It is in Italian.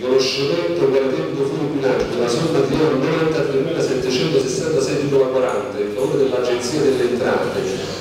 riconoscimento per debito fulminante bilancio della somma di euro 93.766,40 in favore dell'Agenzia delle Entrate.